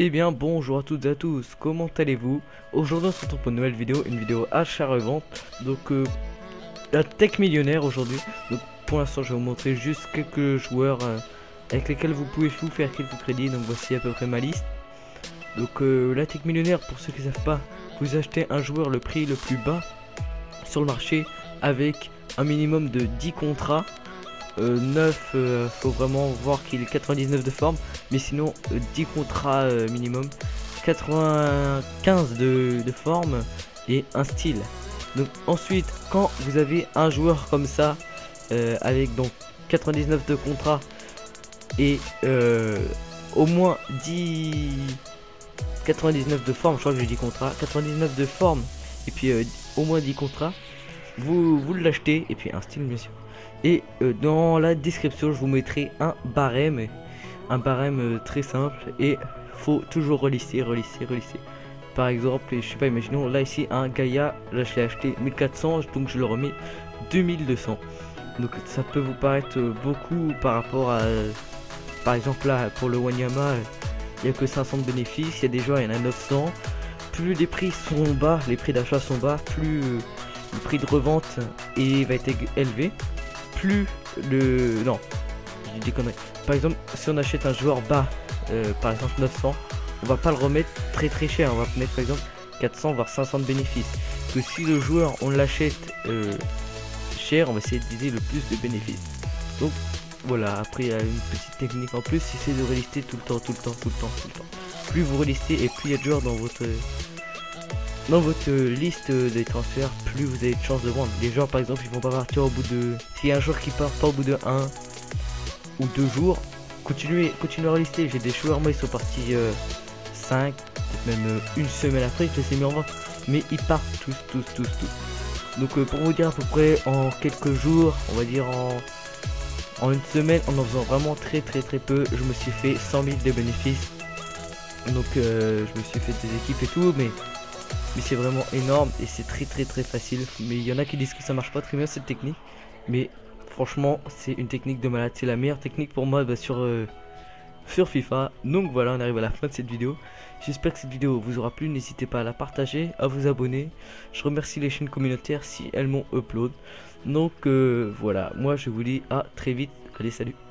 Eh bien bonjour à toutes et à tous, comment allez-vous? Aujourd'hui on se retrouve pour une nouvelle vidéo, une vidéo achat-revente Donc euh, la tech millionnaire aujourd'hui. Donc pour l'instant je vais vous montrer juste quelques joueurs euh, avec lesquels vous pouvez vous faire quelques crédits. Donc voici à peu près ma liste. Donc euh, la tech millionnaire pour ceux qui ne savent pas Vous achetez un joueur le prix le plus bas sur le marché avec un minimum de 10 contrats 9, euh, euh, faut vraiment voir qu'il est 99 de forme, mais sinon 10 euh, contrats minimum, 95 de, forme et un style. Donc ensuite, quand vous avez un joueur comme ça, avec donc 99 de contrats et au moins 10 99 de forme, je crois que j'ai dit contrat, 99 de forme et puis au moins 10 contrats, vous, vous l'achetez et puis un style bien sûr. Et euh, dans la description, je vous mettrai un barème. Un barème euh, très simple. Et faut toujours relisser, relisser, relisser. Par exemple, je sais pas, imaginons là ici un Gaia, là je l'ai acheté 1400, donc je le remets 2200. Donc ça peut vous paraître euh, beaucoup par rapport à, par exemple là pour le Wanyama, il n'y a que 500 de bénéfices, il y a des joueurs, il y en a 900. Plus les prix sont bas, les prix d'achat sont bas, plus le prix de revente et va être élevé plus le... Non, je. Par exemple, si on achète un joueur bas, euh, par exemple 900, on va pas le remettre très très cher. On va mettre par exemple 400 voire 500 de bénéfices. Que si le joueur on l'achète euh, cher, on va essayer de viser le plus de bénéfices. Donc voilà, après il y a une petite technique en plus, c'est de relister tout le temps, tout le temps, tout le temps, tout le temps. Plus vous relistez et plus il y a de joueurs dans votre dans votre liste des transferts, plus vous avez de chances de vendre. Les joueurs par exemple, ils vont pas partir au bout de... S'il y a un joueur qui part pas au bout de 1 ou 2 jours, continuez, continuez à lister. J'ai des joueurs, moi ils sont partis 5, euh, même euh, une semaine après, je les ai mis en vente. Mais ils partent tous, tous, tous, tous. Donc euh, pour vous dire à peu près en quelques jours, on va dire en, en une semaine, en en faisant vraiment très très très peu, je me suis fait 100 000 de bénéfices. Donc je me suis fait des équipes et tout, mais mais c'est vraiment énorme et c'est très très très facile. Mais il y en a qui disent que ça marche pas très bien cette technique. Mais franchement, c'est une technique de malade. C'est la meilleure technique pour moi bah, sur, euh, sur FIFA. Donc voilà, on arrive à la fin de cette vidéo. J'espère que cette vidéo vous aura plu. N'hésitez pas à la partager, à vous abonner. Je remercie les chaînes communautaires si elles m'ont upload. Donc euh, voilà, moi je vous dis à très vite. Allez, salut